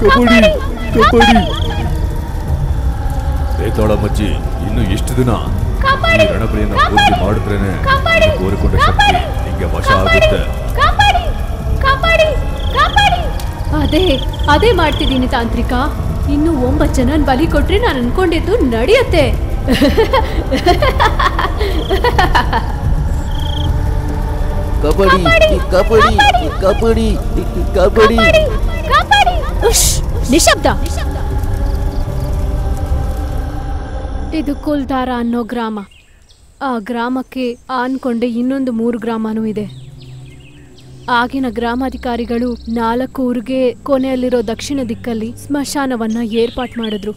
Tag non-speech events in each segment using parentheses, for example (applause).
ಕಬಡ್ಡಿ ಕಬಡ್ಡಿ ಬೇತಾಳ ಮಜ್ಜಿ ಇನ್ನು ಎಷ್ಟು ದಿನ? ಈ ರಣಬಲಿಯನ್ನ ಪೂರ್ತಿ ಮಾಡಿದ್ರೇನೆ ಕೋರಿಕೊಂಡ ಶಕ್ತಿ ನಿಮಗೆ ವಶ ಆಗುತ್ತೆ. ಅದೇ ಅದೇ ಮಾಡ್ತಿದ್ದೀನಿ ತಾಂತ್ರಿಕ. ಇನ್ನು ಒಂಬತ್ತು ಜನ ಬಲಿ ಕೊಟ್ರೆ ನಾನು ಅನ್ಕೊಂಡಿದ್ದು ನಡೆಯುತ್ತೆ. ಕಬಡ್ಡಿ ಕಬಡ್ಡಿ ಕಬಡ್ಡಿ ಕಬಡ್ಡಿ ನಿಶಬ್ದ. ಇದು ಕುಲ್ದಾರ ಅನ್ನೋ ಗ್ರಾಮ. ಆ ಗ್ರಾಮಕ್ಕೆ ಆನ್ಕೊಂಡೆ ಇನ್ನೊಂದು ಮೂರು ಗ್ರಾಮನೂ ಇದೆ. ಆಗಿನ ಗ್ರಾಮಾಧಿಕಾರಿಗಳು ನಾಲ್ಕು ಊರಿಗೆ ಕೊನೆಯಲ್ಲಿರೋ ದಕ್ಷಿಣ ದಿಕ್ಕಲ್ಲಿ ಸ್ಮಶಾನವನ್ನ ಏರ್ಪಾಟ್ ಮಾಡಿದ್ರು.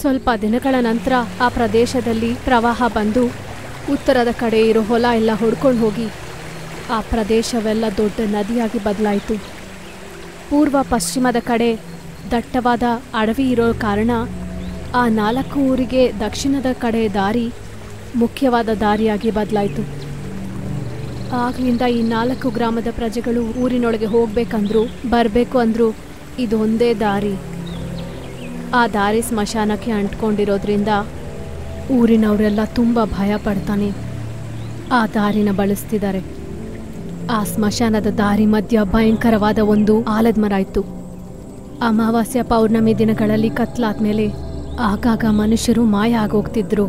ಸ್ವಲ್ಪ ದಿನಗಳ ನಂತರ ಆ ಪ್ರದೇಶದಲ್ಲಿ ಪ್ರವಾಹ ಬಂದು ಉತ್ತರದ ಕಡೆ ಇರೋ ಹೊಲ ಎಲ್ಲ ಹೊಡ್ಕೊಂಡು ಹೋಗಿ ಆ ಪ್ರದೇಶವೆಲ್ಲ ದೊಡ್ಡ ನದಿಯಾಗಿ ಬದಲಾಯಿತು. ಪೂರ್ವ ಪಶ್ಚಿಮದ ಕಡೆ ದಟ್ಟವಾದ ಅಡವಿ ಇರೋ ಕಾರಣ ಆ ನಾಲ್ಕು ಊರಿಗೆ ದಕ್ಷಿಣದ ಕಡೆ ದಾರಿ ಮುಖ್ಯವಾದ ದಾರಿಯಾಗಿ ಬದಲಾಯಿತು. ಆಗಲಿಂದ ಈ ನಾಲ್ಕು ಗ್ರಾಮದ ಪ್ರಜೆಗಳು ಊರಿನೊಳಗೆ ಹೋಗ್ಬೇಕಂದ್ರು, ಬರಬೇಕು ಅಂದ್ರು ಇದೊಂದೇ ದಾರಿ. ಆ ದಾರಿ ಸ್ಮಶಾನಕ್ಕೆ ಅಂಟ್ಕೊಂಡಿರೋದ್ರಿಂದ ಊರಿನವರೆಲ್ಲ ತುಂಬ ಭಯ ಪಡ್ತಾನೆ. ಆ ದಾರಿನ ಬಳಸ್ತಿದ್ದಾರೆ ಆ ಸ್ಮಶಾನದ ದಾರಿ ಮಧ್ಯ ಭಯಂಕರವಾದ ಒಂದು ಆಲದ ಮರ ಇತ್ತು. ಅಮಾವಾಸ್ಯ ಪೌರ್ಣಮಿ ದಿನಗಳಲ್ಲಿ ಕತ್ಲಾದ್ಮೇಲೆ ಆಗಾಗ ಮನುಷ್ಯರು ಮಾಯ ಆಗೋಗ್ತಿದ್ರು.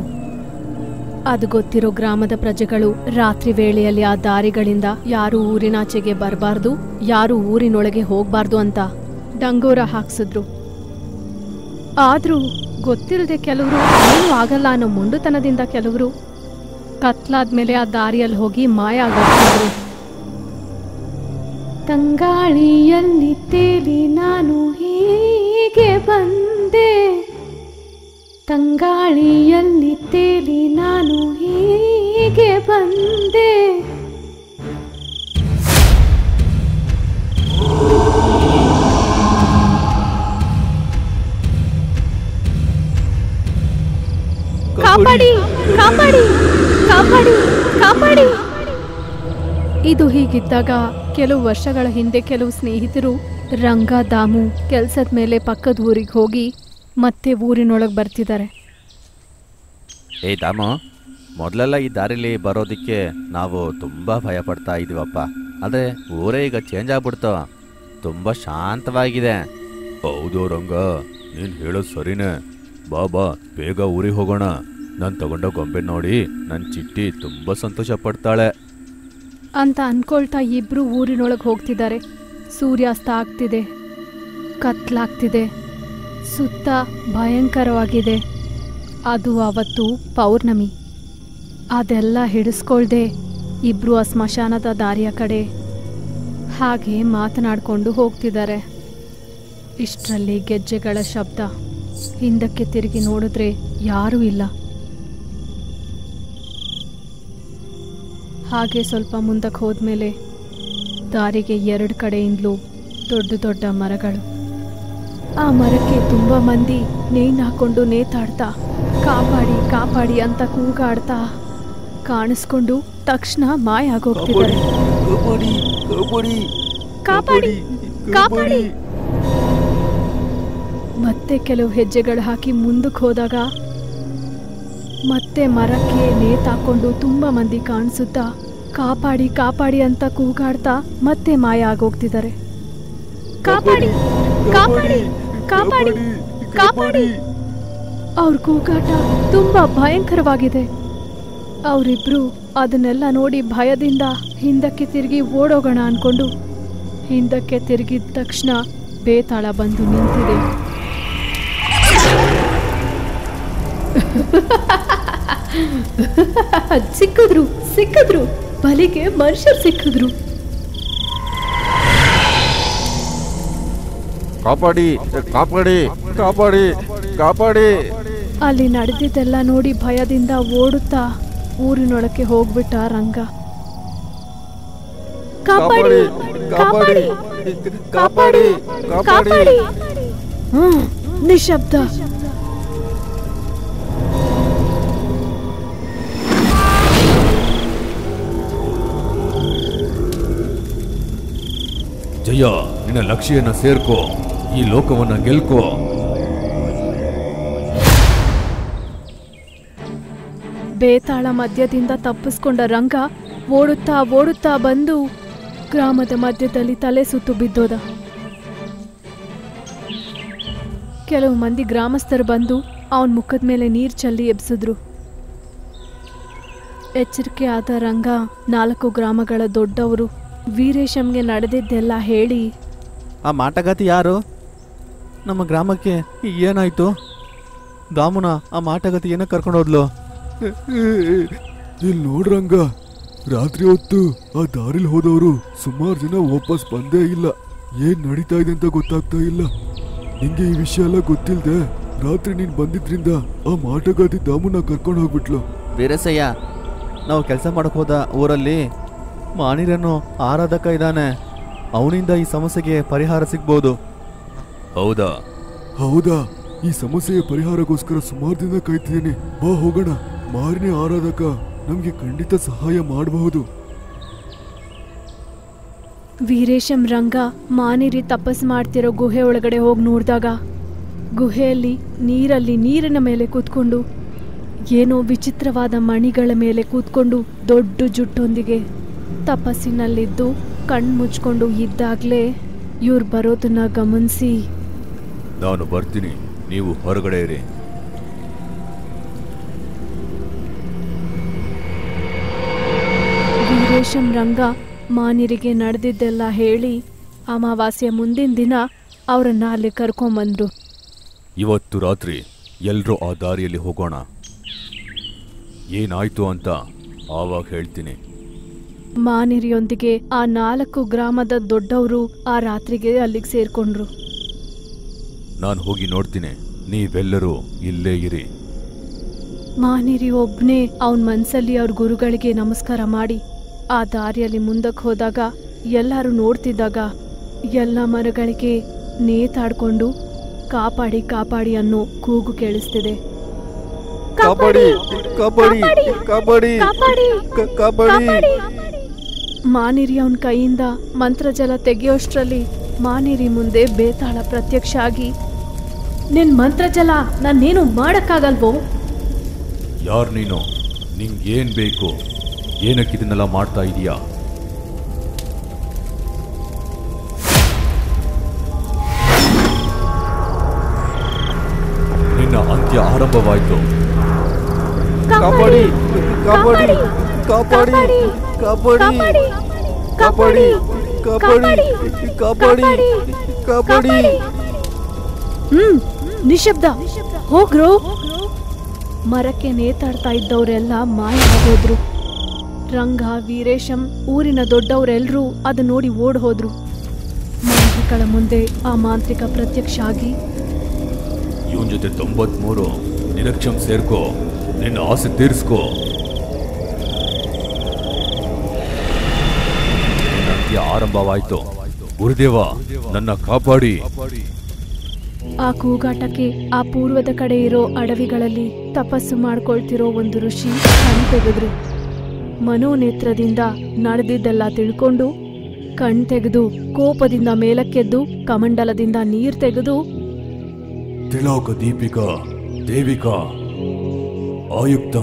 ಅದು ಗೊತ್ತಿರೋ ಗ್ರಾಮದ ಪ್ರಜೆಗಳು ರಾತ್ರಿ ವೇಳೆಯಲ್ಲಿ ಆ ದಾರಿಗಳಿಂದ ಯಾರು ಊರಿನಾಚೆಗೆ ಬರಬಾರ್ದು, ಯಾರು ಊರಿನೊಳಗೆ ಹೋಗ್ಬಾರ್ದು ಅಂತ ಡಂಗೋರ ಹಾಕ್ಸಿದ್ರು. ಆದ್ರೂ ಗೊತ್ತಿಲ್ಲದೆ ಕೆಲವರು ಏನೂ ಆಗಲ್ಲ ಅನ್ನೋ ಮುಂಡುತನದಿಂದ ಕೆಲವರು ಕತ್ಲಾದ್ಮೇಲೆ ಆ ದಾರಿಯಲ್ಲಿ ಹೋಗಿ ಮಾಯ ಆಗೋಗ್ತಿದ್ರು. ತಂಗಾಳಿಯಲ್ಲಿ ತೇಲಿ ನಾನು ಹೀಗೆ ಬಂದೆ. ತಂಗಾಳಿಯಲ್ಲಿ ತೇಲಿ ನಾನು ಹೀಗೆ ಬಂದೆ. ಕಾಪಾಡಿ ಕಾಪಾಡಿ ಕಾಪಾಡಿ ಕಾಪಾಡಿ. ಇದು ಹೀಗಿದ್ದಾಗ ಕೆಲವು ವರ್ಷಗಳ ಹಿಂದೆ ಕೆಲವು ಸ್ನೇಹಿತರು ರಂಗ ದಾಮು ಕೆಲಸದ ಮೇಲೆ ಪಕ್ಕದ ಊರಿಗೆ ಹೋಗಿ ಮತ್ತೆ ಊರಿನೊಳಗೆ ಬರ್ತಿದ್ದಾರೆ. ಏ ದಾಮು ಮೊದಲೆಲ್ಲ ಈ ದಾರಿಲಿ ಬರೋದಕ್ಕೆ ನಾವು ತುಂಬ ಭಯ ಪಡ್ತಾ ಇದೀವಪ್ಪ. ಆದರೆ ಊರೇ ಈಗ ಚೇಂಜ್ ಆಗ್ಬಿಡ್ತು. ತುಂಬ ಶಾಂತವಾಗಿದೆ. ಹೌದು ರಂಗ ನೀನು ಹೇಳೋದು ಸರಿನೇ. ಬಾ ಬಾ ಬೇಗ ಊರಿಗೆ ಹೋಗೋಣ. ನಾನು ತಗೊಂಡ ಗೊಂಬೆ ನೋಡಿ ನನ್ನ ಚಿಟ್ಟಿ ತುಂಬ ಸಂತೋಷ ಪಡ್ತಾಳೆ. ಅಂತ ಅನ್ಕೊಳ್ತಾ ಇಬ್ರು ಊರಿನೊಳಗೆ ಹೋಗ್ತಿದ್ದಾರೆ. ಸೂರ್ಯಾಸ್ತ ಆಗ್ತಿದೆ. ಕತ್ಲಾಗ್ತಿದೆ. ಸುತ್ತ ಭಯಂಕರವಾಗಿದೆ. ಅದು ಅವತ್ತು ಪೌರ್ಣಮಿ. ಅದೆಲ್ಲ ಹಿಡಿಸ್ಕೊಳ್ದೆ ಇಬ್ರು ಆ ಸ್ಮಶಾನದ ದಾರಿಯ ಕಡೆ ಹಾಗೆ ಮಾತನಾಡಿಕೊಂಡು ಹೋಗ್ತಿದ್ದಾರೆ. ಇಷ್ಟರಲ್ಲಿ ಗೆಜ್ಜೆಗಳ ಶಬ್ದ ಹಿಂದಕ್ಕೆ ತಿರುಗಿ ನೋಡಿದ್ರೆ ಯಾರೂ ಇಲ್ಲ. ಹಾಗೆ ಸ್ವಲ್ಪ ಮುಂದಕ್ಕೆ ಹೋದ್ಮೇಲೆ ದಾರಿಗೆ ಎರಡು ಕಡೆಯಿಂದಲೂ ದೊಡ್ಡ ದೊಡ್ಡ ಮರಗಳು. ಆ ಮರಕ್ಕೆ ತುಂಬಾ ಮಂದಿ ನೇಣು ಹಾಕೊಂಡು ನೇತಾಡ್ತಾ ಕಾಪಾಡಿ ಕಾಪಾಡಿ ಅಂತ ಕೂಗಾಡ್ತಾ ಕಾಣಿಸ್ಕೊಂಡು ತಕ್ಷಣ ಮಾಯ ಆಗೋಗ್ತಿದ್ದಾರೆ. ಕಾಪಾಡಿ ಮತ್ತೆ ಕೆಲವು ಹೆಜ್ಜೆಗಳು ಹಾಕಿ ಮುಂದಕ್ಕೆ ಹೋದಾಗ ಮತ್ತೆ ಮರಕ್ಕೆ ನೇತಾಕೊಂಡು ತುಂಬಾ ಮಂದಿ ಕಾಣಿಸುತ್ತಾ ಕಾಪಾಡಿ ಕಾಪಾಡಿ ಅಂತ ಕೂಗಾಡ್ತಾ ಮತ್ತೆ ಮಾಯ ಆಗೋಗ್ತಿದ್ದಾರೆ. ಕಾಪಾಡಿ ಕಾಪಾಡಿ ಕಾಪಾಡಿ ಕಾಪಾಡಿ. ಅವ್ರ ಕೂಗಾಟ ತುಂಬಾ ಭಯಂಕರವಾಗಿದೆ. ಅವರಿಬ್ರು ಅದನ್ನೆಲ್ಲ ನೋಡಿ ಭಯದಿಂದ ಹಿಂದಕ್ಕೆ ತಿರುಗಿ ಓಡೋಗೋಣ ಅನ್ಕೊಂಡು ಹಿಂದಕ್ಕೆ ತಿರುಗಿದ ತಕ್ಷಣ ಬೇತಾಳ ಬಂದು ನಿಂತಿದೆ. (laughs) ಸಿಕ್ಕಿದ್ರು ಸಿಕ್ಕಿದ್ರು. ಬಲಿಗೆ ಮನುಷ್ಯರು ಸಿಕ್ಕಿದ್ರು. ಕಾಪಾಡಿ ಕಾಪಾಡಿ ಕಾಪಾಡಿ ಕಾಪಾಡಿ. ಅಲ್ಲಿ ನಡೆದಿದ್ದೆಲ್ಲ ನೋಡಿ ಭಯದಿಂದ ಓಡುತ್ತಾ ಊರಿನೊಳಕ್ಕೆ ಹೋಗ್ಬಿಟ್ಟ ರಂಗ. ಕಾಪಾಡಿ ಕಾಪಾಡಿ ಕಾಪಾಡಿ ಕಾಪಾಡಿ ನಿಶಬ್ದ. ನಿನ್ನ ನಿನ್ನ ಲಕ್ಷ್ಯನ ಸೇರ್ಕೋ, ಈ ಲೋಕವನ್ನ ಗೆಲ್ಕೋ. ಬೇತಾಳ ಮಧ್ಯದಿಂದ ತಪ್ಪಿಸ್ಕೊಂಡ ರಂಗ ಓಡುತ್ತಾ ಓಡುತ್ತಾ ಬಂದು ಗ್ರಾಮದ ಮಧ್ಯದಲ್ಲಿ ತಲೆ ಸುತ್ತು ಬಿದ್ದೋದ. ಕೆಲವು ಮಂದಿ ಗ್ರಾಮಸ್ಥರು ಬಂದು ಅವನ ಮುಖದ ಮೇಲೆ ನೀರ್ ಚಲ್ಲಿ ಎಬ್ಸಿದ್ರು. ಎಚ್ಚರಿಕೆ ಆದ ರಂಗ ನಾಲ್ಕು ಗ್ರಾಮಗಳ ದೊಡ್ಡವರು ವೀರೇಶಂಗೆ ನಡೆದಿದ್ದೆಲ್ಲ ಹೇಳಿ. ಆ ಮಾಟಗಾತಿ ಯಾರು? ನಮ್ಮ ಗ್ರಾಮಕ್ಕೆ ಏನಾಯ್ತು? ದಾಮುನ ಆ ಮಾಟಗಾತಿ ಏನಕ್ಕೆ ಕರ್ಕೊಂಡು ಹೋದ್ಲು. ಇಲ್ಲಿ ನೋಡ್ರಂಗ ರಾತ್ರಿ ಹೊತ್ತು ಆ ದಾರಿಲಿ ಹೋದವರು ಸುಮಾರು ಜನ ವಾಪಸ್ ಬಂದೇ ಇಲ್ಲ. ಏನ್ ನಡೀತಾ ಇದೆ ಅಂತ ಗೊತ್ತಾಗ್ತಾ ಇಲ್ಲ. ನಿಂಗೆ ಈ ವಿಷಯ ಎಲ್ಲ ಗೊತ್ತಿಲ್ಲದೆ ರಾತ್ರಿ ನೀನ್ ಬಂದಿದ್ರಿಂದ ಆ ಮಾಟಗಾತಿ ದಾಮುನ ಕರ್ಕೊಂಡು ಹೋಗ್ಬಿಟ್ಲು. ವೀರಸಯ್ಯ ನಾವು ಕೆಲಸ ಮಾಡಕ್ ಹೋದ ಊರಲ್ಲಿ ಮಾಣಿರನ್ನು ಆರಾಧಕ ಇದ್ದಾನೆ. ಅವನಿಂದ ಈ ಸಮಸ್ಯೆಗೆ ಪರಿಹಾರ ಸಿಗ್ಬೋದು. ಹೌದಾ? ಹೌದಾ? ಈ ಸಮಸ್ಯೆಯ ಪರಿಹಾರಕ್ಕೋಸ್ಕರ ಸುಮಾರು ದಿನ ಕಾಯ್ತಿದ್ದೀನಿ. ಬಾ ಹೋಗೋಣ. ಮಾರಿನೇ ಆರಾಧಕ ನಮಗೆ ಖಂಡಿತ ಸಹಾಯ ಮಾಡಬಹುದು. ವೀರೇಶಂ ರಂಗ ಮಾನಿರಿ ತಪಸ್ ಮಾಡ್ತಿರೋ ಗುಹೆ ಒಳಗಡೆ ಹೋಗಿ ನೋಡಿದಾಗ ಗುಹೆಯಲ್ಲಿ ನೀರಲ್ಲಿ ನೀರಿನ ಮೇಲೆ ಕೂತ್ಕೊಂಡು ಏನೋ ವಿಚಿತ್ರವಾದ ಮಣಿಗಳ ಮೇಲೆ ಕೂತ್ಕೊಂಡು ದೊಡ್ಡ ಜುಟ್ಟೊಂದಿಗೆ ತಪಸ್ಸಿನಲ್ಲಿದ್ದು ಕಣ್ಣು ಮುಚ್ಕೊಂಡು ಇದ್ದಾಗಲೇ ಇವ್ರು ಬರೋದನ್ನ ಗಮನಿಸಿ. ನಾನು ಬರ್ತೀನಿ. ನೀವು ಹೊರಗಡೆ ಇರಿ. ವೀರೇಶಂ ರಂಗ ಮಾನಿರಿಗೆ ನಡೆದಿದ್ದೆಲ್ಲ ಹೇಳಿ ಅಮಾವಾಸ್ಯ ಮುಂದಿನ ದಿನ ಅವರನ್ನ ಅಲ್ಲಿ ಕರ್ಕೊಂಬಂದ್ರು. ಇವತ್ತು ರಾತ್ರಿ ಎಲ್ಲರೂ ಆ ದಾರಿಯಲ್ಲಿ ಹೋಗೋಣ. ಏನಾಯ್ತು ಅಂತ ಆವಾಗ ಹೇಳ್ತೀನಿ. ಮಾನಿರಿಯೊಂದಿಗೆ ಆ ನಾಲ್ಕು ಗ್ರಾಮದ ದೊಡ್ಡವರು ಆ ರಾತ್ರಿಗೆ ಅಲ್ಲಿಗೆ ಸೇರ್ಕೊಂಡ್ರು. ನಾನು ಹೋಗಿ ನೋಡ್ತೀನಿ. ನೀವೆಲ್ಲರೂ ಇಲ್ಲೇ ಇರಿ. ಮಾನಿರಿ ಒಬ್ನೇ ಅವನ್ ಮನ್ಸಲ್ಲಿ ಅವ್ರ ಗುರುಗಳಿಗೆ ನಮಸ್ಕಾರ ಮಾಡಿ. ಆ ದಾರಿಯಲ್ಲಿ ಮುಂದಕ್ಕೆ ಹೋದಾಗ ಎಲ್ಲರೂ ನೋಡ್ತಿದ್ದಾಗ ಎಲ್ಲ ಮರಗಳಿಗೆ ನೇತಾಡ್ಕೊಂಡು ಕಾಪಾಡಿ ಕಾಪಾಡಿ ಅನ್ನೋ ಕೂಗು ಕೇಳಿಸ್ತಿದೆ. ಕಬಡ್ಡಿ ಕಬಡ್ಡಿ ಕಬಡ್ಡಿ ಕಾಪಾಡಿ ಕಬಡ್ಡಿ ಮಾನಿರಿ ಅವನ ಕೈಯಿಂದ ಮಂತ್ರಜಲ ತೆಗೆಯೋಷ್ಟರಲ್ಲಿ ಮಾನಿರಿ ಮುಂದೆ ಬೇತಾಳ ಪ್ರತ್ಯಕ್ಷ ಆಗಿ ನಿನ್ ಮಂತ್ರಜಲ ನಾನೇನು ಮಾಡಕ್ಕಾಗಲ್ವೋ? ಯಾರು ನೀನು? ಏನ್ ಬೇಕು? ಏನಕ್ಕೆ ಇದನ್ನೆಲ್ಲ ಮಾಡ್ತಾ ಇದೀಯಾ? ನಿನ್ನ ಅಂತ್ಯ ಆರಂಭವಾಯ್ತು. ಕಾಪಾಡಿ ಕಾಪಾಡಿ ಕಾಪಾಡಿ ಕಬಡ್ಡಿ ಕಬಡ್ಡಿ ಕಬಡ್ಡಿ ಕಬಡ್ಡಿ ಕಬಡ್ಡಿ ಹ್ಮ್ ನಿಶಬ್ದ. ಹೋಗ್ರು. ಮರಕ್ಕೆ ನೇತಾಡ್ತಾ ಇದ್ದವರೆಲ್ಲ ಮಾಯ ಹೋದ್ರು. ರಂಗ ವೀರೇಶಂ ಊರಿನ ದೊಡ್ಡವರೆಲ್ಲರೂ ಅದು ನೋಡಿ ಓಡ್ ಹೋದ್ರು ಮಾಂತ್ರಿಕಳ ಮುಂದೆ ಆ ಮಾಂತ್ರಿಕ ಪ್ರತ್ಯಕ್ಷ ಆಗಿ ಇವನ್ ಜೊತೆ ತೊಂಬತ್ಮೂರು ನಿರಕ್ಷಂ ಸೇರ್ಕೋ ನಿನ್ನ ಆಸೆ ತೀರಿಸ್ಕೋ. ನಿನ್ನ ಆರಂಭವಾಯಿತು. ಗುರುದೇವ ನನ್ನ ಕಾಪಾಡಿ. ಆ ಕೂಗಾಟಕ್ಕೆ ಆ ಪೂರ್ವದ ಕಡೆ ಇರೋ ಅಡವಿಗಳಲ್ಲಿ ತಪಸ್ಸು ಮಾಡ್ಕೊಳ್ತಿರೋ ಒಂದು ಋಷಿ ಕಣ್ ತೆಗೆದ್ರು ಮನೋನೇತ್ರದಿಂದ ನಡೆದಿದ್ದೆಲ್ಲ ತಿಳ್ಕೊಂಡು ಕಣ್ ತೆಗೆದು ಕೋಪದಿಂದ ಮೇಲಕ್ಕೆದ್ದು ಕಮಂಡಲದಿಂದ ನೀರ್ ತೆಗೆದು ತಿಲೋಕ ದೀಪಿಕಾ ದೇವಿಕಾ ಆಯುಕ್ತ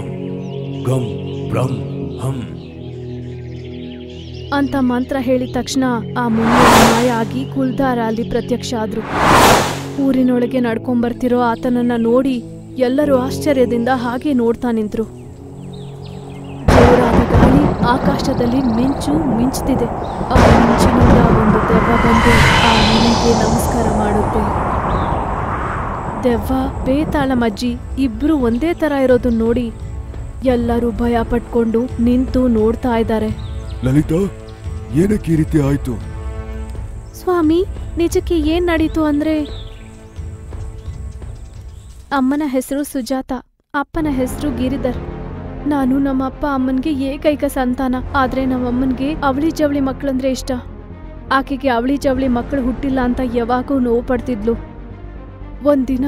ಗಂ ಬ್ರಂ ಹಂ. ಅಂತ ಮಂತ್ರ ಹೇಳಿದ ತಕ್ಷಣ ಆ ಮುಂದೆ ಮಾಯ ಆಗಿ ಕುಲ್ದಾರ ಅಲ್ಲಿ ಪ್ರತ್ಯಕ್ಷ ಆದ್ರು. ಊರಿನೊಳಗೆ ನಡ್ಕೊಂಬರ್ತಿರೋ ಆತನನ್ನ ನೋಡಿ ಎಲ್ಲರೂ ಆಶ್ಚರ್ಯದಿಂದ ಹಾಗೆ ನೋಡ್ತಾ ನಿಂತ್ರು. ಜೋರಾದ ಆಕಾಶದಲ್ಲಿ ಮಿಂಚು ಮಿಂಚ್ತಿದೆ. ಆ ಮಿಂಚಿನಿಂದ ಒಂದು ದೆವ್ವ ಬಂದು ಆ ಮುನಿಗೆ ನಮಸ್ಕಾರ ಮಾಡುತ್ತೆ. ದೆವ್ವ ಬೇತಾಳ ಮಜ್ಜಿ ಇಬ್ರು ಒಂದೇ ತರ ಇರೋದನ್ನ ನೋಡಿ ಎಲ್ಲರೂ ಭಯ ಪಟ್ಕೊಂಡು ನಿಂತು ನೋಡ್ತಾ ಇದ್ದಾರೆ. ಲಲಿತಾ ಏನಕ್ಕೆ ಈ ರೀತಿ ಆಯ್ತು? ಸ್ವಾಮಿ, ನಿಜಕ್ಕೆ ಏನ್ ನಡೀತು ಅಂದ್ರೆ? ಅಮ್ಮನ ಹೆಸರು ಸುಜಾತ, ಅಪ್ಪನ ಹೆಸರು ಗಿರಿಧರ್. ನಾನು ನಮ್ಮ ಅಪ್ಪ ಅಮ್ಮನ್ಗೆ ಏಕೈಕ ಸಂತಾನ, ಆದ್ರೆ ನಮ್ಮ ಅಮ್ಮನ್ಗೆ ಅವಳಿ ಜವಳಿ ಮಕ್ಕಳಂದ್ರೆ ಇಷ್ಟ. ಆಕೆಗೆ ಅವಳಿ ಜವಳಿ ಮಕ್ಕಳು ಹುಟ್ಟಿಲ್ಲ ಅಂತ ಯಾವಾಗೂ ನೋವು ಪಡ್ತಿದ್ಲು. ಒಂದಿನ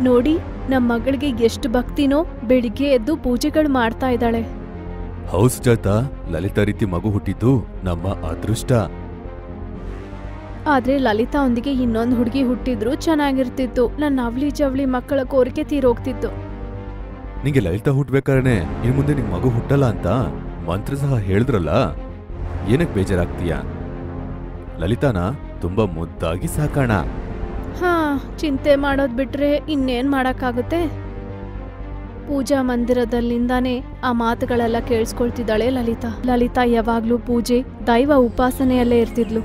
ನೋಡಿ ನಮ್ಮ ಮಗಳಿಗೆ ಎಷ್ಟು ಭಕ್ತಿನೋ, ಬೆಳಿಗ್ಗೆ ಎದ್ದು ಪೂಜೆಗಳು ಮಾಡ್ತಾ ಇದ್ದಾಳೆ. ಹೌಸ್ ಜಾತ ಲಲಿತಾ ರೀತಿ ಮಗು ಹುಟ್ಟಿದ್ದು ನಮ್ಮ ಅದೃಷ್ಟ. ಆದ್ರೆ ಲಲಿತಾ ಒಂದಿಗೆ ಇನ್ನೊಂದು ಹುಡುಗಿ ಹುಟ್ಟಿದ್ರು ಚೆನ್ನಾಗಿರ್ತಿತ್ತು. ನನ್ನ ಅವಳಿ ಜವಳಿ ಮಕ್ಕಳ ಕೋರಿಕೆ ತೀರೋಗ್ತಿತ್ತು. ನಿಂಗೆ ಲಲಿತಾ ಹುಟ್ಬೇಕಾದ್ರೆ ಇನ್ ಮುಂದೆ ನಿಮ್ ಮಗು ಹುಟ್ಟಲ್ಲ ಅಂತ ಮಂತ್ರ ಸಹ ಹೇಳಿದ್ರಲ್ಲ? ಏನಕ್ಕೆ ಬೇಜಾರಾಗ್ತೀಯ? ಲಲಿತಾನ ತುಂಬಾ ಮುದ್ದಾಗಿ ಸಾಕೋಣ. ಹಾ ಚಿಂತೆ ಮಾಡೋದ್ ಬಿಟ್ರೆ ಇನ್ನೇನ್ ಮಾಡಕ್ಕಾಗುತ್ತೆ? ಪೂಜಾ ಮಂದಿರದಲ್ಲಿಂದಾನೇ ಆ ಮಾತುಗಳೆಲ್ಲ ಕೇಳಿಸ್ಕೊಳ್ತಿದ್ದಾಳೆ ಲಲಿತಾ. ಲಲಿತಾ ಯಾವಾಗ್ಲೂ ಪೂಜೆ, ದೈವ ಉಪಾಸನೆಯಲ್ಲೇ ಇರ್ತಿದ್ಲು.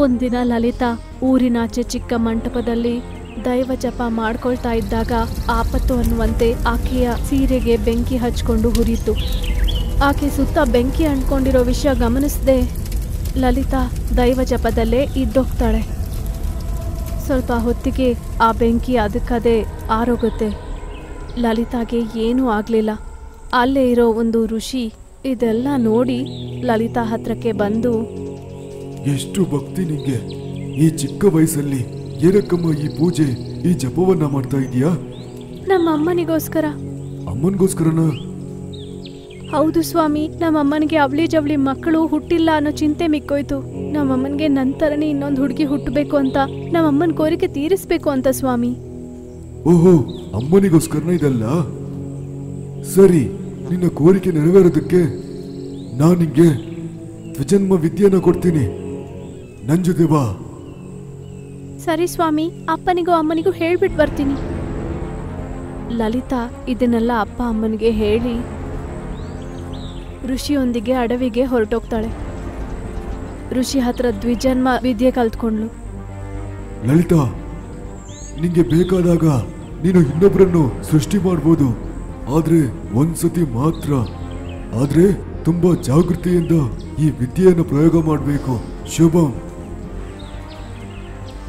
ಒಂದಿನ ಲಲಿತಾ ಊರಿನಾಚೆ ಚಿಕ್ಕ ಮಂಟಪದಲ್ಲಿ ದೈವ ಜಪ ಮಾಡ್ಕೊಳ್ತಾ ಇದ್ದಾಗ ಆಪತ್ತು ಅನ್ನುವಂತೆ ಆಕೆಯ ಸೀರೆಗೆ ಬೆಂಕಿ ಹಚ್ಕೊಂಡು ಹುರಿತು. ಆಕೆ ಸುತ್ತ ಬೆಂಕಿ ಅಂಟ್ಕೊಂಡಿರೋ ವಿಷಯ ಗಮನಿಸದೆ. ಲಲಿತಾ ದೈವ ಜಪದಲ್ಲೇ ಇದ್ದೋಗ್ತಾಳೆ. ಸ್ವಲ್ಪ ಹೊತ್ತಿಗೆ ಆ ಬೆಂಕಿ ಅದಕ್ಕದೇ ಆರೋಗುತ್ತೆ. ಲಲಿತಾಗೆ ಏನೂ ಆಗಲಿಲ್ಲ. ಅಲ್ಲೇ ಇರೋ ಒಂದು ಋಷಿ ಇದೆಲ್ಲ ನೋಡಿ ಲಲಿತಾ ಹತ್ರಕ್ಕೆ ಬಂದು ಎಷ್ಟು ಭಕ್ತಿ ನಿಂಗೆ. ಈ ಚಿಕ್ಕ ವಯಸ್ಸಲ್ಲಿ ಏನಕ್ಕಮ್ಮ ಈ ಪೂಜೆ ಈ ಜಪವನ್ನ ಮಾಡ್ತಾ ಇದೀಯಾ ನಮ್ಮ ಅಮ್ಮನಿಗೋಸ್ಕರ. ಅಮ್ಮನಿಗೋಸ್ಕರನ? ಹೌದು ಸ್ವಾಮಿ ನಮ್ಮ ಅಮ್ಮನಿಗೆ ಅವಳಿ ಜವಳಿ ಮಕ್ಕಳು ಹುಟ್ಟಿಲ್ಲ ಅನ್ನೋ ಚಿಂತೆ ಮಿಕ್ಕೋಯ್ತು. ನಮ್ಮಮ್ಮನಿಗೆ ನಂತರನೇ ಇನ್ನೊಂದು ಹುಡುಗಿ ಹುಟ್ಟಬೇಕು ಅಂತ ನಮ್ಮ ಅಮ್ಮನ ಕೋರಿಕೆ ತೀರಿಸ್ಬೇಕು ಅಂತ ಸ್ವಾಮಿ. ಓಹೋ ಅಮ್ಮನಿಗೋಸ್ಕರನ ಇದಲ್ಲ. ಸರಿ ನಿನ್ನ ಕೋರಿಕೆ ನೆರವೇರೋದಕ್ಕೆ ನಾನು ನಿಮಗೆ ದ್ವಿಜನ್ಮ ವಿದ್ಯೆಯನ್ನು ಕೊಡ್ತೀನಿ. ನನ್ನ ಜೊತೆ ಬಾ ಸರಿ ಸ್ವಾಮಿ ಅಪ್ಪನಿಗೂ ಅಮ್ಮನಿಗೂ ಹೇಳ್ಬಿಟ್ಟು ಬರ್ತೀನಿ. ಲಲಿತಾ ಇದನ್ನೆಲ್ಲ ಅಪ್ಪ ಅಮ್ಮನಿಗೆ ಹೇಳಿ ಋಷಿಯೊಂದಿಗೆ ಅಡವಿಗೆ ಹೊರಟೋಗ್ತಾಳೆ. ಋಷಿ ಹತ್ರ ದ್ವಿಜನ್ಮ ವಿದ್ಯೆ ಕಲ್ತ್ಕೊಂಡ್ಲು ಲಲಿತಾ ನಿಂಗೆ ಬೇಕಾದಾಗ ನೀನು ಇನ್ನೊಬ್ಬರನ್ನು ಸೃಷ್ಟಿ ಮಾಡ್ಬೋದು. ಆದ್ರೆ ಒಂದ್ಸತಿ ಮಾತ್ರ. ಆದ್ರೆ ತುಂಬಾ ಜಾಗೃತಿಯಿಂದ ಈ ವಿದ್ಯೆಯನ್ನು ಪ್ರಯೋಗ ಮಾಡಬೇಕು. ಶುಭಂ.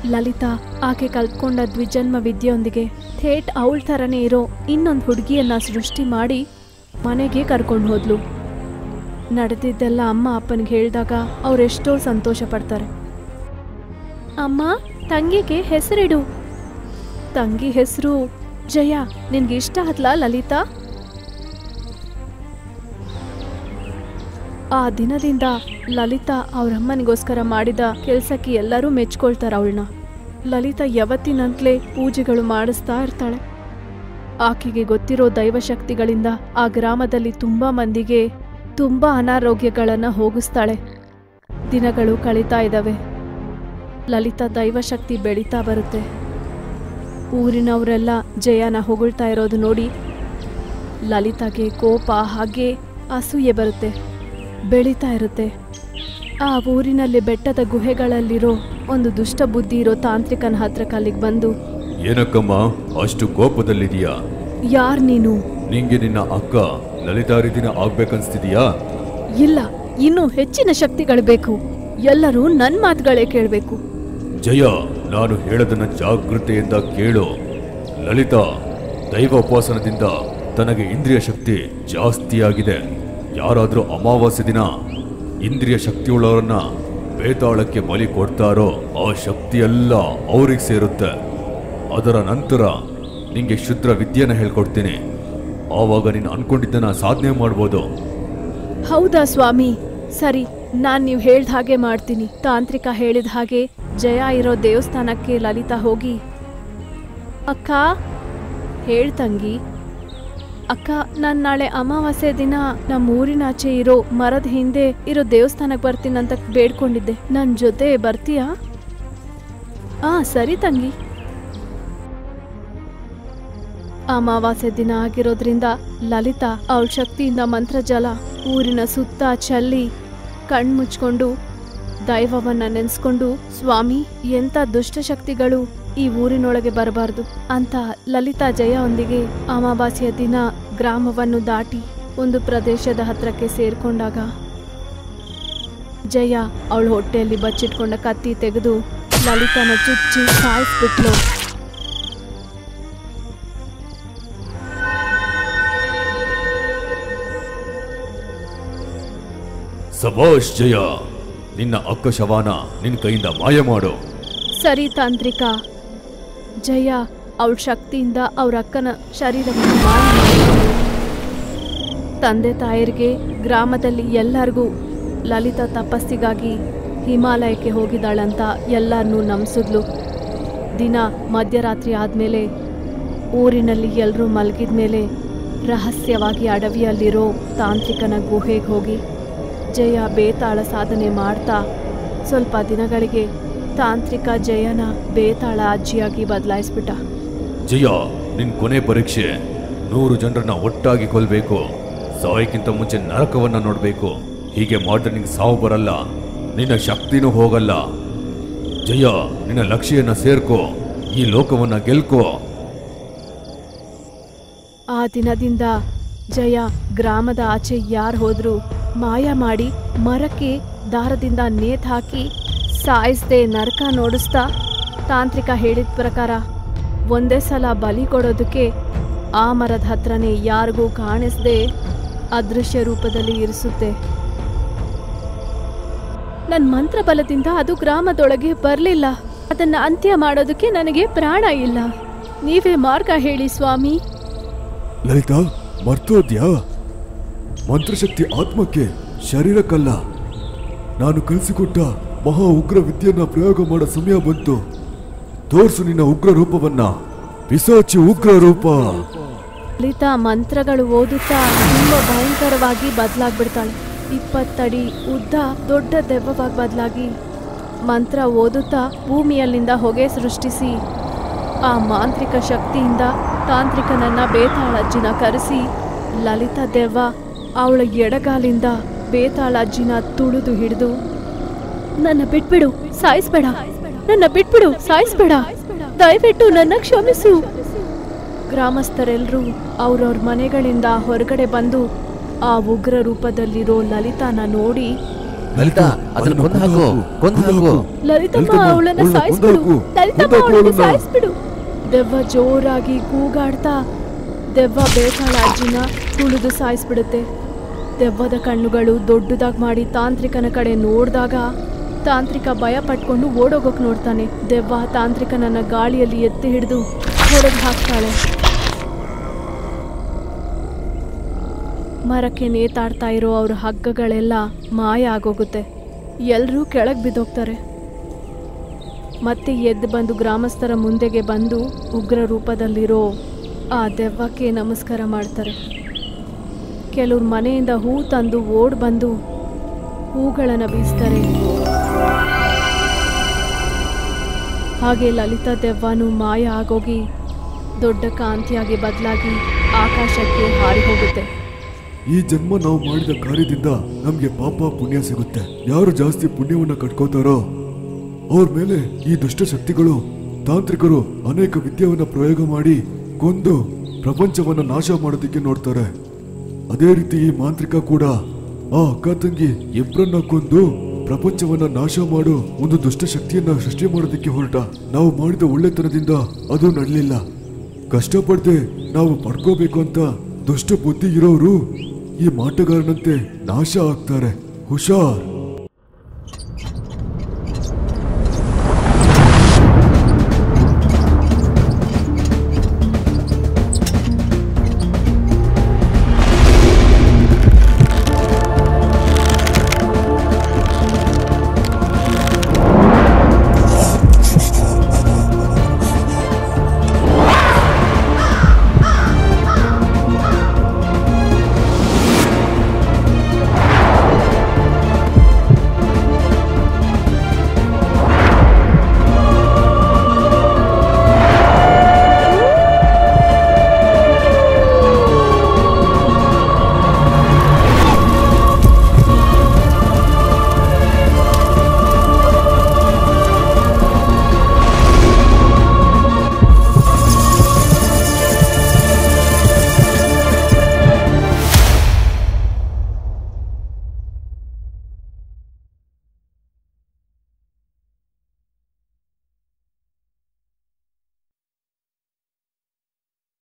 ಲಲಿತಾ, ಆಕೆ ಕಲ್ತ್ಕೊಂಡ ದ್ವಿಜನ್ಮ ವಿದ್ಯೆಯೊಂದಿಗೆ ಥೇಟ್ ಅವಳ ಥರನೇ ಇರೋ ಇನ್ನೊಂದು ಹುಡುಗಿಯನ್ನ ಸೃಷ್ಟಿ ಮಾಡಿ ಮನೆಗೆ ಕರ್ಕೊಂಡು ಹೋದ್ಲು. ನಡೆದಿದ್ದೆಲ್ಲ ಅಮ್ಮ ಅಪ್ಪನಿಗೆ ಹೇಳಿದಾಗ ಅವರೆಷ್ಟೋ ಸಂತೋಷ ಪಡ್ತಾರೆ. ಅಮ್ಮ, ತಂಗಿಗೆ ಹೆಸರಿಡು. ತಂಗಿ ಹೆಸರು ಜಯ. ನಿನ್ಗೆ ಇಷ್ಟ ಆತ್ಲಾ ಲಲಿತಾ? ಆ ದಿನದಿಂದ ಲಲಿತಾ ಅವ್ರಮ್ಮನಿಗೋಸ್ಕರ ಮಾಡಿದ ಕೆಲ್ಸಕ್ಕೆ ಎಲ್ಲರೂ ಮೆಚ್ಕೊಳ್ತಾರ ಅವಳನ್ನ. ಲಲಿತಾ ಯಾವತ್ತಿನಂತಲೇ ಪೂಜೆಗಳು ಮಾಡಿಸ್ತಾ ಇರ್ತಾಳೆ. ಆಕೆಗೆ ಗೊತ್ತಿರೋ ದೈವಶಕ್ತಿಗಳಿಂದ ಆ ಗ್ರಾಮದಲ್ಲಿ ತುಂಬಾ ಮಂದಿಗೆ ತುಂಬಾ ಅನಾರೋಗ್ಯಗಳನ್ನು ಹೋಗಿಸ್ತಾಳೆ. ದಿನಗಳು ಕಳೀತಾ ಇದ್ದಾವೆ ಲಲಿತಾ ದೈವಶಕ್ತಿ ಬೆಳೀತಾ ಬರುತ್ತೆ. ಊರಿನವರೆಲ್ಲ ಜಯನ ಹೊಗಳ್ತಾ ಇರೋದು ನೋಡಿ ಲಲಿತಾಗೆ ಕೋಪ ಹಾಗೆ ಅಸೂಯೆ ಬರುತ್ತೆ ಬೆಳೀತಾ ಇರುತ್ತೆ. ಆ ಊರಿನಲ್ಲಿ ಬೆಟ್ಟದ ಗುಹೆಗಳಲ್ಲಿರೋ ಒಂದು ದುಷ್ಟ ಬುದ್ಧಿ ಇರೋ ತಾಂತ್ರಿಕನ ಹತ್ರ ಕಾಲಿಗೆ ಬಂದು ಏನಕ್ಕಮ್ಮ ಅಷ್ಟು ಕೋಪದಲ್ಲಿದೆಯಾ ಯಾರ್ ನೀನು? ನಿಂಗೆ ನಿನ್ನ ಅಕ್ಕ ಲಲಿತಾ ರೀತಿನ ಆಗ್ಬೇಕನ್ಸ್ತಿದೀಯಾ? ಇಲ್ಲ ಇನ್ನೂ ಹೆಚ್ಚಿನ ಶಕ್ತಿಗಳು ಬೇಕು. ಎಲ್ಲರೂ ನನ್ನ ಮಾತುಗಳೇ ಕೇಳಬೇಕು. ಜಯ! ನಾನು ಹೇಳದನ್ನ ಜಾಗೃತೆಯಿಂದ ಕೇಳು. ಲಲಿತಾ ದೈವ ಉಪಾಸನದಿಂದ ತನಗೆ ಇಂದ್ರಿಯ ಶಕ್ತಿ ಜಾಸ್ತಿಯಾಗಿದೆ. ಯಾರಾದರೂ ಅಮಾವಾಸ್ಯ ದಿನ ಇಂದ್ರಿಯ ಶಕ್ತಿಯುಳ್ಳವರನ್ನ ಬೇತಾಳಕ್ಕೆ ಬಲಿ ಕೊಡ್ತಾರೋ ಆ ಶಕ್ತಿಯೆಲ್ಲ ಅವ್ರಿಗೆ ಸೇರುತ್ತೆ. ಅದರ ನಂತರ ನಿಂಗೆ ಶುದ್ರ ವಿದ್ಯೆನ ಹೇಳ್ಕೊಡ್ತೀನಿ. ಆವಾಗ ನೀನು ಅನ್ಕೊಂಡಿದ್ದನ್ನ ಸಾಧನೆ ಮಾಡ್ಬೋದು. ಹೌದಾ ಸ್ವಾಮಿ? ಸರಿ, ನಾನು ನೀವು ಹೇಳ್ದ ಹಾಗೆ ಮಾಡ್ತೀನಿ. ತಾಂತ್ರಿಕ ಹೇಳಿದ ಹಾಗೆ ಜಯ ಇರೋ ದೇವಸ್ಥಾನಕ್ಕೆ ಲಲಿತಾ ಹೋಗಿ, ಅಕ್ಕ ಹೇಳ್ತಂಗಿ ಅಕ್ಕ, ನಾನು ನಾಳೆ ಅಮಾವಾಸ್ಯೆ ದಿನ ನಮ್ಮ ಊರಿನಾಚೆ ಇರೋ ಮರದ ಹಿಂದೆ ಇರೋ ದೇವಸ್ಥಾನಕ್ಕೆ ಬರ್ತೀನಂತ ಬೇಡ್ಕೊಂಡಿದ್ದೆ. ನನ್ನ ಜೊತೆ ಬರ್ತೀಯಾ? ಆ, ಸರಿ ತಂಗಿ. ಅಮಾವಾಸ್ಯೆ ದಿನ ಆಗಿರೋದ್ರಿಂದ ಲಲಿತಾ ಅವಳ ಶಕ್ತಿಯಿಂದ ಮಂತ್ರಜಲ ಊರಿನ ಸುತ್ತ ಚಲ್ಲಿ ಕಣ್ಮುಚ್ಕೊಂಡು ದೈವವನ್ನ ನೆನೆಸ್ಕೊಂಡು, ಸ್ವಾಮಿ, ಎಂಥ ದುಷ್ಟಶಕ್ತಿಗಳು ಈ ಊರಿನೊಳಗೆ ಬರಬಾರದು. ಅಂತ ಲಲಿತಾ ಜಯವೊಂದಿಗೆ ಅಮಾವಾಸ್ಯ ದಿನ ಗ್ರಾಮವನ್ನು ದಾಟಿ ಒಂದು ಪ್ರದೇಶದ ಹತ್ರಕ್ಕೆ ಸೇರ್ಕೊಂಡಾಗ ಜಯ ಅವಳು ಹೊಟ್ಟೆಯಲ್ಲಿ ಬಚ್ಚಿಟ್ಕೊಂಡ ಕತ್ತಿ ತೆಗೆದು ಲಲಿತಾನ ಚುಚ್ಚಿ ಸಾಯಿಸ್ಬಿಟ್ಲು. ಸಭಾಷ್ ಜಯ. ನಿನ್ನ ಅಕ್ಕ ಶವಾನ ನಿನ್ನ ಕೈಯಿಂದ ಮಾಯ ಮಾಡು. ಸರಿ ತಾಂತ್ರಿಕ. ಜಯ, ಅವಳ ಶಕ್ತಿಯಿಂದ ಅವ್ರ ಅಕ್ಕನ ಶರೀರವನ್ನು ತಂದೆ ತಾಯರಿಗೆ ಗ್ರಾಮದಲ್ಲಿ ಎಲ್ಲರಿಗೂ ಲಲಿತಾ ತಪಸ್ಸಿಗಾಗಿ ಹಿಮಾಲಯಕ್ಕೆ ಹೋಗಿದ್ದಾಳಂತ ಎಲ್ಲರನ್ನೂ ನಂಬಿಸಿದ್ಲು. ದಿನ ಮಧ್ಯರಾತ್ರಿ ಆದಮೇಲೆ ಊರಿನಲ್ಲಿ ಎಲ್ಲರೂ ಮಲಗಿದ ಮೇಲೆ ರಹಸ್ಯವಾಗಿ ಅಡವಿಯಲ್ಲಿರೋ ತಾಂತ್ರಿಕನ ಗುಹೆಗೆ ಹೋಗಿ ಜಯ ಬೇತಾಳ ಸಾಧನೆ ಮಾಡ್ತಾ ಸ್ವಲ್ಪ ದಿನಗಳಿಗೆ ತಾಂತ್ರಿಕ ಜಯನ ಬೇತಾಳ ಅಜ್ಜಿಯಾಗಿ ಬದಲಾಯಿಸ್ಬಿಟ್ಟ. ಜಯ ನಿನ್ ಕೊನೆ ಪರೀಕ್ಷೆ. ನೂರು ಜನರನ್ನ ಒಟ್ಟಾಗಿ ಕೊಲ್ಬೇಕು. ಸಾಯಕ್ಕಿಂತ ಮುಂಚೆ ನರಕವನ್ನ ನೋಡ್ಬೇಕು. ಹೀಗೆ ಮಾಡಿದ್ರೆ ನಿಂಗೆ ಸಾವು ಬರಲ್ಲ. ನಿನ್ನ ಶಕ್ತಿನೂ ಹೋಗಲ್ಲ. ಜಯ ನಿನ್ನ ಲಕ್ಷ್ಯನ ಸೇರ್ಕೋ. ಈ ಲೋಕವನ್ನ ಗೆಲ್ಕೋ. ಆ ದಿನದಿಂದ ಜಯ ಗ್ರಾಮದ ಆಚೆ ಯಾರು ಹೋದ್ರು ಮಾಯ ಮಾಡಿ ಮರಕ್ಕೆ ದಾರದಿಂದ ನೇತ್ ಹಾಕಿ ಸಾಯಿಸ್ದೆ ನರಕ ನೋಡಿಸ್ತಾ ತಾಂತ್ರಿಕ ಹೇಳಿದ ಪ್ರಕಾರ ಒಂದೇ ಸಲ ಬಲಿ ಕೊಡೋದಕ್ಕೆ ಆ ಮರದ ಹತ್ರನೇ ಯಾರಿಗೂ ಕಾಣಿಸದೆ ಅದೃಶ್ಯ ರೂಪದಲ್ಲಿ ಇರಿಸುತ್ತೆ. ನನ್ನ ಮಂತ್ರ ಬಲದಿಂದ ಅದು ಗ್ರಾಮದೊಳಗೆ ಬರಲಿಲ್ಲ. ಅದನ್ನ ಅಂತ್ಯ ಮಾಡೋದಕ್ಕೆ ನನಗೆ ಪ್ರಾಣ ಇಲ್ಲ. ನೀವೇ ಮಾರ್ಗ ಹೇಳಿ ಸ್ವಾಮಿ. ಲಲಿತಾ ಮರ್ತೋದ್ಯಾ? ಮಂತ್ರಶಕ್ತಿ ಆತ್ಮಕ್ಕೆ ಶರೀರಕ್ಕಲ್ಲ. ನಾನು ಕಲಿಸಿಕೊಟ್ಟ ಮಹಾ ಉಗ್ರ ವಿದ್ಯೆಯನ್ನ ಪ್ರಯೋಗ ಮಾಡೋ ಸಮಯ ಬಂತು. ತೋರಿಸು ನಿನ್ನ ಉಗ್ರ ರೂಪವನ್ನ. ಪಿಸಾಚಿ ಉಗ್ರ ರೂಪ. ಲಲಿತಾ ಮಂತ್ರಗಳು ಓದುತ್ತಾ ತುಂಬಾ ಭಯಂಕರವಾಗಿ ಬದಲಾಗ್ಬಿಡ್ತಾಳೆ. ಇಪ್ಪತ್ತಡಿ ಉದ್ದ ದೊಡ್ಡ ದೆವ್ವವಾಗಿ ಬದಲಾಗಿ ಮಂತ್ರ ಓದುತ್ತಾ ಭೂಮಿಯಲ್ಲಿಂದ ಹೊಗೆ ಸೃಷ್ಟಿಸಿ, ಆ ಮಾಂತ್ರಿಕ ಶಕ್ತಿಯಿಂದ ತಾಂತ್ರಿಕನನ್ನ ಬೇತಾಳಜ್ಜಿನ ಕರೆಸಿ ಲಲಿತಾ ದೆವ್ವ ಅವಳ ಎಡಗಾಲಿಂದ ಬೇತಾಳಜ್ಜಿನ ತುಳಿದು ಹಿಡಿದು ನನ್ನ ಬಿಟ್ಬಿಡು ಸಾಯಿಸ್ಬೇಡ. ನನ್ನ ಬಿಟ್ಬಿಡು ಸಾಯಿಸ್ಬೇಡ. ದಯವಿಟ್ಟು ನನ್ನ ಕ್ಷಮಿಸು. ಗ್ರಾಮಸ್ಥರೆಲ್ಲರೂ ಅವ್ರವ್ರ ಮನೆಗಳಿಂದ ಹೊರಗಡೆ ಬಂದು ಆ ಉಗ್ರ ರೂಪದಲ್ಲಿರೋ ಲಲಿತಾನ ನೋಡಿ ಲಲಿತಾ ಅದನ್ನ ಲಲಿತಮ್ಮ ಅವಳನ್ನ ಅವಳನ್ನ ಸಾಯಿಸ್ಬಿಡು. ಲಲಿತಮ್ಮ ಅವಳನ್ನ ಅವಳನ್ನ. ಸಾಯಿಸ್ಬಿಡು. ದೆವ್ವ ಜೋರಾಗಿ ಕೂಗಾಡ್ತಾ ದೆವ್ವ ಬೇತಾಳ ಅಜ್ಜಿನ ತುಳಿದು ಸಾಯಿಸ್ಬಿಡುತ್ತೆ. ದೆವ್ವದ ಕಣ್ಣುಗಳು ದೊಡ್ಡದಾಗಿ ಮಾಡಿ ತಾಂತ್ರಿಕನ ಕಡೆ ನೋಡಿದಾಗ ತಾಂತ್ರಿಕ ಭಯ ಪಟ್ಕೊಂಡು ಓಡೋಗೋಕೆ ನೋಡ್ತಾನೆ. ದೆವ್ವ ತಾಂತ್ರಿಕನನ್ನ ಗಾಳಿಯಲ್ಲಿ ಎತ್ತಿ ಹಿಡಿದು ಹೊಡೆದು ಹಾಕ್ತಾಳೆ. ಮರಕ್ಕೆ ನೇತಾಡ್ತಾ ಇರೋ ಅವ್ರ ಹಗ್ಗಗಳೆಲ್ಲ ಮಾಯ ಆಗೋಗುತ್ತೆ. ಎಲ್ಲರೂ ಕೆಳಗೆ ಬಿದ್ದೋಗ್ತಾರೆ. ಮತ್ತೆ ಎದ್ದು ಬಂದು ಗ್ರಾಮಸ್ಥರ ಮುಂದೆಗೆ ಬಂದು ಉಗ್ರ ರೂಪದಲ್ಲಿರೋ ಆ ದೆವ್ವಕ್ಕೆ ನಮಸ್ಕಾರ ಮಾಡ್ತಾರೆ. ಕೆಲವ್ರು ಮನೆಯಿಂದ ಹೂ ತಂದು ಓಡ್ ಬಂದು ಹೂಗಳನ್ನು ಬೀಸ್ತಾರೆ. ಹಾಗೆ ಲಲಿತಾ ದೆವ್ವನು ಮಾಯ ಆಗೋಗಿ ದೊಡ್ಡ ಕಾಂತಿಯಾಗಿ ಬದಲಾಗಿ ಆಕಾಶಕ್ಕೆ ಹಾರಿ ಹೋಗುತ್ತೆ ಈ ಜನ್ಮ ನಾವು ಮಾಡಿದ ಕಾರ್ಯದಿಂದ ನಮಗೆ ಪಾಪ ಪುಣ್ಯ ಸಿಗುತ್ತೆ. ಯಾರು ಜಾಸ್ತಿ ಪುಣ್ಯವನ್ನು ಕಟ್ಕೋತಾರೋ ಅವ್ರ ಮೇಲೆ ಈ ದುಷ್ಟ ಶಕ್ತಿಗಳು ತಾಂತ್ರಿಕರು ಅನೇಕ ವಿದ್ಯೆಯನ್ನು ಪ್ರಯೋಗ ಮಾಡಿ ಕೊಂದು ಪ್ರಪಂಚವನ್ನ ನಾಶ ಮಾಡೋದಕ್ಕೆ ನೋಡ್ತಾರೆ. ಅದೇ ರೀತಿ ಈ ಮಾಂತ್ರಿಕ ಕೂಡ, ಆ ಅಕ್ಕ ತಂಗಿ ಇಬ್ಬರನ್ನ ಕೊಂದು ಪ್ರಪಂಚವನ್ನ ನಾಶ ಮಾಡೋ ಒಂದು ದುಷ್ಟ ಶಕ್ತಿಯನ್ನ ಸೃಷ್ಟಿ ಮಾಡೋದಕ್ಕೆ ಹೊರಟ. ನಾವು ಮಾಡಿದ ಒಳ್ಳೆತನದಿಂದ ಅದು ನಡಲಿಲ್ಲ. ಕಷ್ಟಪಡದೆ ನಾವು ಪಡ್ಕೋಬೇಕು ಅಂತ ದುಷ್ಟ ಬುದ್ಧಿ ಇರೋರು ಈ ಮಾಟಗಾರನಂತೆ ನಾಶ ಆಗ್ತಾರೆ. ಹುಷಾರ್.